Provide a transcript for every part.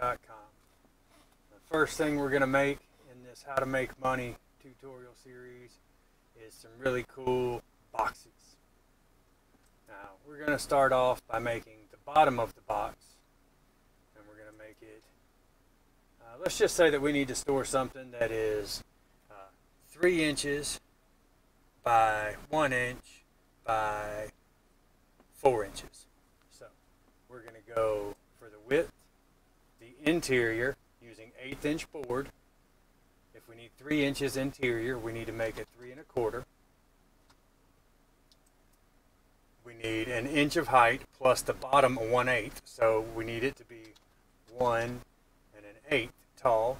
The first thing we're going to make in this How to Make Money tutorial series is some really cool boxes. Now, we're going to start off by making the bottom of the box. And we're going to make it, uh, let's just say that we need to store something that is uh, 3 inches by 1 inch by 4 inches. So, we're going to go for the width, interior, using eighth inch board. If we need 3 inches interior, we need to make it 3 and a quarter. we need an inch of height plus the bottom one eighth. So we need it to be one and an eighth tall.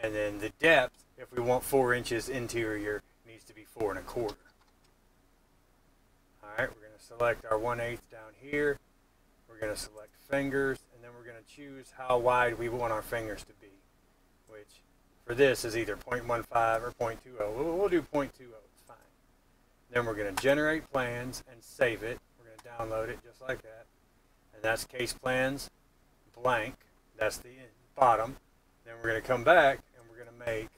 And then the depth, if we want four inches interior, needs to be four and a quarter. Alright, we're going to select our one eighth down here. We're going to select fingers, then we're going to choose how wide we want our fingers to be, which for this is either 0.15 or 0.20. We'll, we'll do 0.20. fine. Then we're going to generate plans and save it. We're going to download it just like that. And that's case plans blank. That's the bottom. Then we're going to come back and we're going to make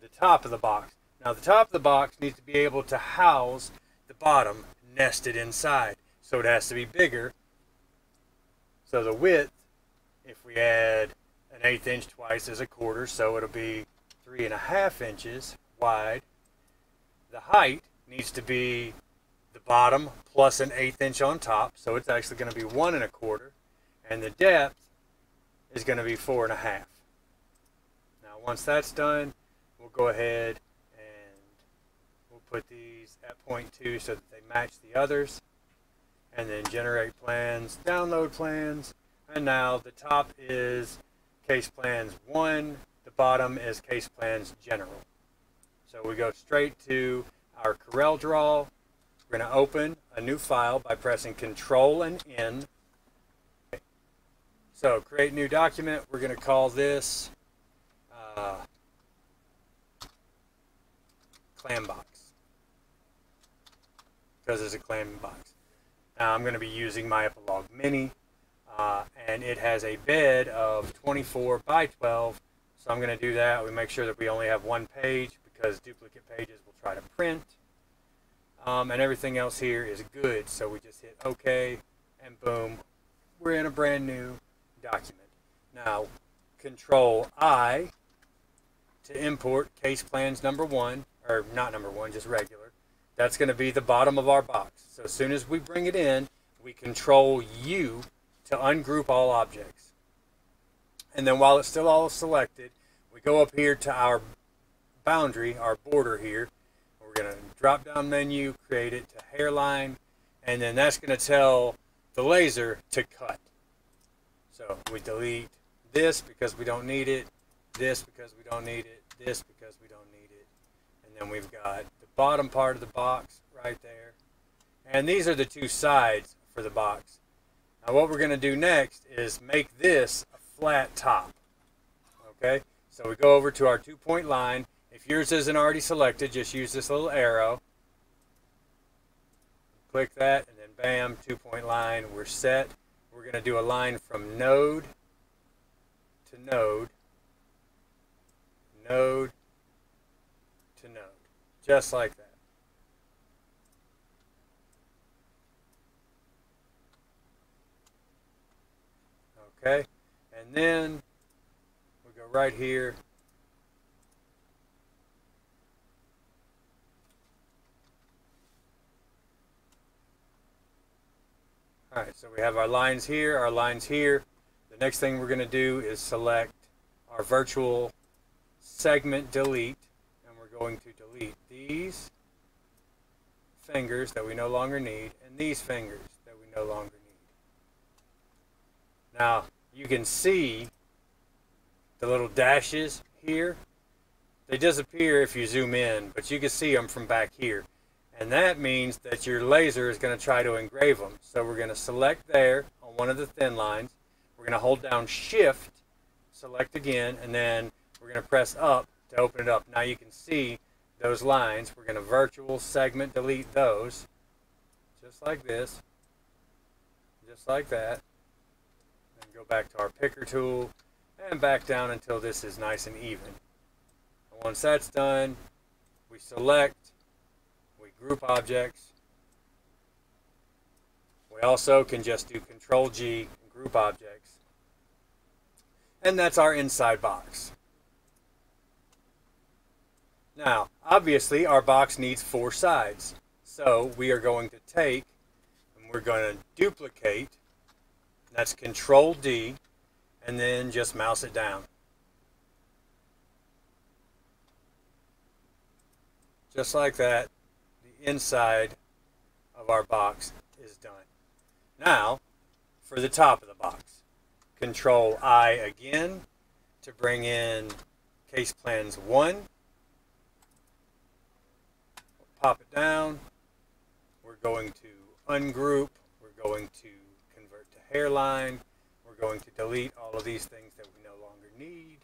the top of the box. Now the top of the box needs to be able to house the bottom nested inside. So it has to be bigger. So the width, if we add an eighth inch twice as a quarter, so it'll be three and a half inches wide. The height needs to be the bottom plus an eighth inch on top. So it's actually going to be one and a quarter. And the depth is going to be four and a half. Now once that's done, we'll go ahead and we'll put these at point two so that they match the others. And then generate plans, download plans. And now the top is case plans one, the bottom is case plans general. So we go straight to our Corel Draw. We're going to open a new file by pressing Control and N. So create new document. We're going to call this uh, clam box because it's a clam box. Now I'm going to be using my Epilog Mini uh, and it has a bed of 24 by 12 so I'm going to do that. We make sure that we only have one page because duplicate pages will try to print. Um, and everything else here is good. So we just hit OK and boom, we're in a brand new document. Now, Control I to import case plans number one, or not number one, just regular. That's going to be the bottom of our box. So as soon as we bring it in, we Control U to ungroup all objects. And then while it's still all selected, we go up here to our boundary, our border here. We're going to drop down menu, create it to hairline, and then that's going to tell the laser to cut. So we delete this because we don't need it, this because we don't need it, this because we don't need it. And then we've got the bottom part of the box right there. And these are the two sides for the box. Now what we're going to do next is make this a flat top. Okay, so we go over to our two point line if yours isn't already selected, just use this little arrow. Click that, and then bam, two-point line. We're set. We're going to do a line from node to node, node to node, just like that. Okay, and then we go right here All right, so we have our lines here, our lines here. The next thing we're going to do is select our virtual segment delete, and we're going to delete these fingers that we no longer need, and these fingers that we no longer. Now, you can see the little dashes here. They disappear if you zoom in, but you can see them from back here. And that means that your laser is going to try to engrave them. So we're going to select there on one of the thin lines. We're going to hold down shift, select again, and then we're going to press up to open it up. Now you can see those lines. We're going to virtual segment delete those, just like this, just like that. Go back to our picker tool and back down until this is nice and even. And once that's done, we select, we group objects. We also can just do Control G group objects. And that's our inside box. Now, obviously, our box needs four sides. So we are going to take and we're going to duplicate. That's Control D, and then just mouse it down. Just like that, the inside of our box is done. Now, for the top of the box, Control I again to bring in case plans 1. Pop it down. We're going to ungroup. We're going to hairline. We're going to delete all of these things that we no longer need.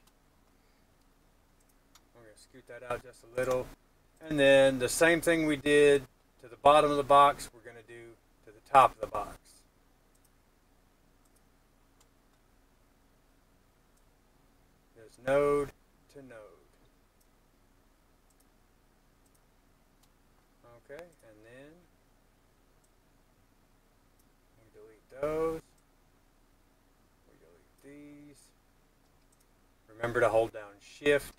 We're going to scoot that out just a little. And then the same thing we did to the bottom of the box, we're going to do to the top of the box. There's node to node. Okay, and then we delete those. We delete these. Remember to hold down shift.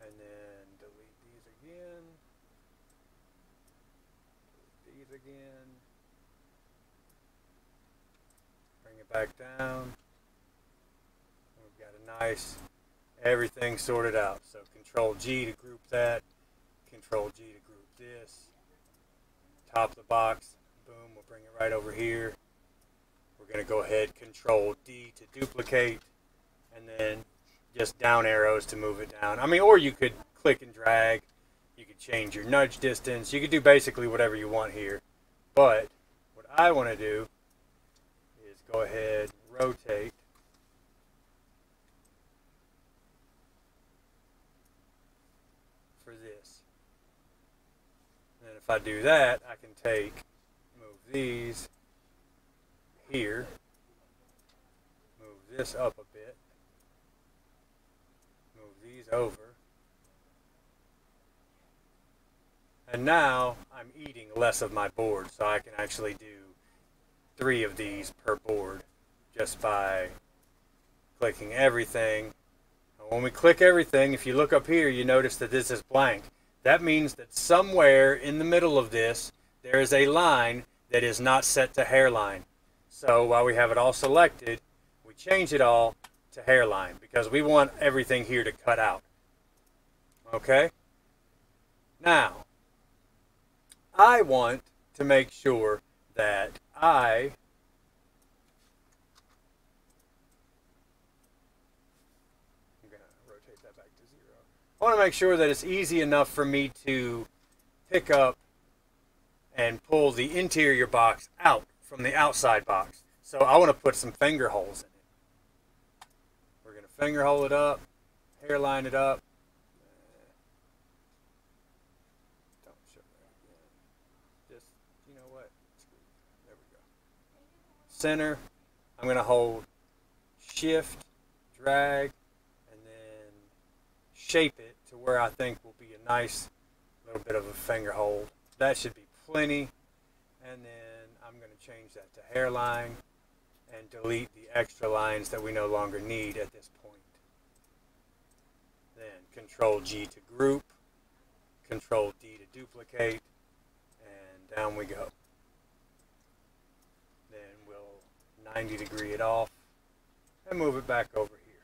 And then delete these again. Delete these again. Bring it back down. We've got a nice everything sorted out. So control G to group that, control G to group this. Top of the box, boom, we'll bring it right over here. Going to go ahead, control D to duplicate, and then just down arrows to move it down. I mean, or you could click and drag. You could change your nudge distance. You could do basically whatever you want here. But what I want to do is go ahead, rotate, for this. And if I do that, I can take, move these here, move this up a bit, move these over, and now I'm eating less of my board, so I can actually do three of these per board just by clicking everything. When we click everything, if you look up here, you notice that this is blank. That means that somewhere in the middle of this, there is a line that is not set to hairline. So while we have it all selected, we change it all to hairline because we want everything here to cut out. Okay? Now, I want to make sure that I I want to make sure that it's easy enough for me to pick up and pull the interior box out from the outside box. So I want to put some finger holes in it. We're going to finger hole it up, hairline it up. Don't. Just, you know what? There we go. Center. I'm going to hold shift, drag, and then shape it to where I think will be a nice little bit of a finger hold. That should be plenty. And then change that to hairline and delete the extra lines that we no longer need at this point. Then Control G to group, Control D to duplicate, and down we go. Then we'll 90 degree it off and move it back over here.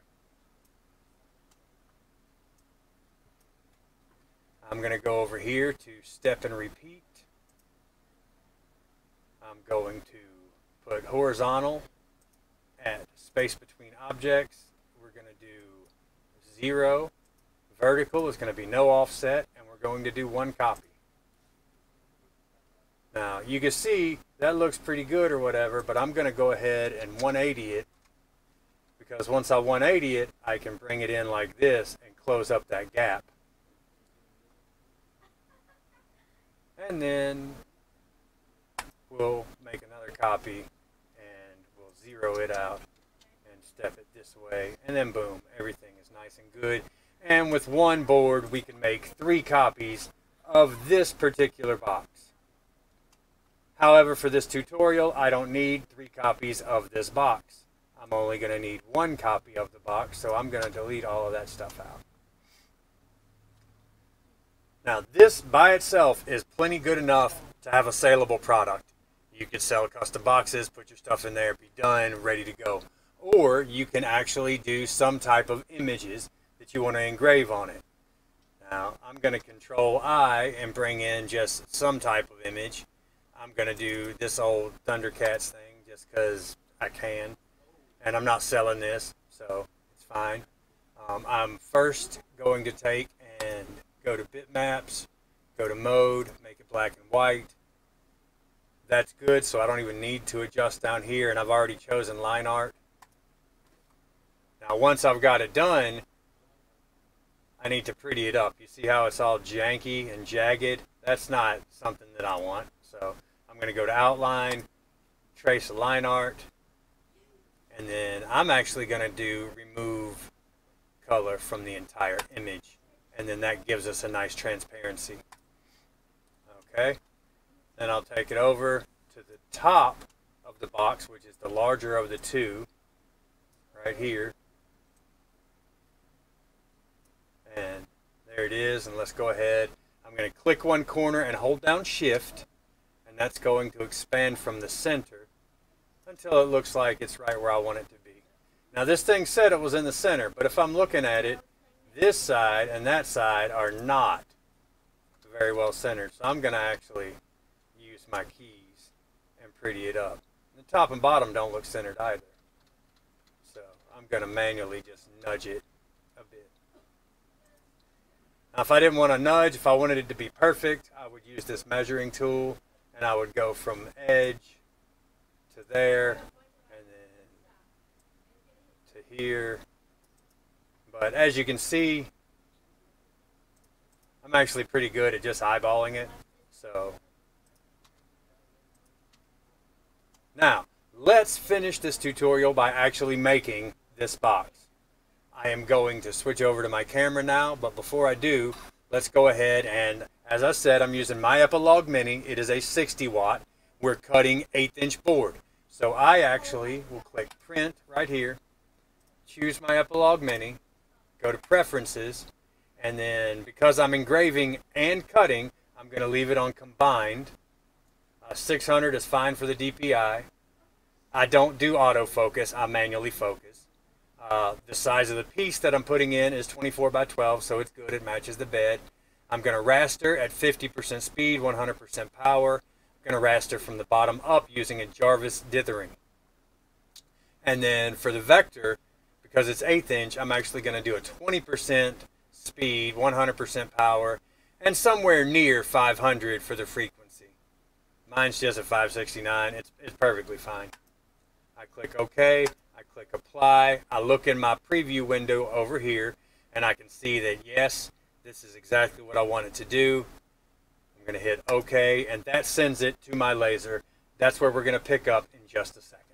I'm going to go over here to step and repeat. I'm going to put horizontal at space between objects. We're going to do zero. Vertical is going to be no offset, and we're going to do one copy. Now, you can see that looks pretty good or whatever, but I'm going to go ahead and 180 it because once I 180 it, I can bring it in like this and close up that gap. And then we'll make another copy and we'll zero it out and step it this way. And then boom, everything is nice and good. And with one board, we can make three copies of this particular box. However, for this tutorial, I don't need three copies of this box. I'm only going to need one copy of the box, so I'm going to delete all of that stuff out. Now, this by itself is plenty good enough to have a saleable product. You could sell custom boxes, put your stuff in there, be done, ready to go. Or you can actually do some type of images that you want to engrave on it. Now, I'm going to control I and bring in just some type of image. I'm going to do this old Thundercats thing just because I can. And I'm not selling this, so it's fine. Um, I'm first going to take and go to bitmaps, go to mode, make it black and white. That's good, so I don't even need to adjust down here, and I've already chosen line art. Now, once I've got it done, I need to pretty it up. You see how it's all janky and jagged? That's not something that I want. So I'm going to go to outline, trace line art, and then I'm actually going to do remove color from the entire image. And then that gives us a nice transparency. Okay. Then I'll take it over to the top of the box, which is the larger of the two, right here. And there it is. And let's go ahead. I'm going to click one corner and hold down shift. And that's going to expand from the center until it looks like it's right where I want it to be. Now this thing said it was in the center, but if I'm looking at it, this side and that side are not very well centered. So I'm going to actually use my keys and pretty it up. The top and bottom don't look centered either. So I'm going to manually just nudge it a bit. Now if I didn't want to nudge, if I wanted it to be perfect, I would use this measuring tool and I would go from edge to there and then to here. But as you can see, I'm actually pretty good at just eyeballing it. So now let's finish this tutorial by actually making this box. I am going to switch over to my camera now, but before I do, let's go ahead and as I said, I'm using my Epilog Mini. It is a 60 watt. We're cutting eighth inch board. So I actually will click print right here, choose my Epilog Mini, go to preferences, and then because I'm engraving and cutting, I'm going to leave it on combined. Uh, 600 is fine for the DPI. I don't do autofocus, I manually focus. Uh, the size of the piece that I'm putting in is 24 by 12, so it's good, it matches the bed. I'm going to raster at 50% speed, 100% power. I'm going to raster from the bottom up using a Jarvis dithering. And then for the vector, because it's eighth inch, I'm actually going to do a 20% speed, 100% power, and somewhere near 500 for the frequency. Mine's just a 569. It's, it's perfectly fine. I click OK. I click Apply. I look in my preview window over here, and I can see that, yes, this is exactly what I wanted to do. I'm going to hit OK, and that sends it to my laser. That's where we're going to pick up in just a second.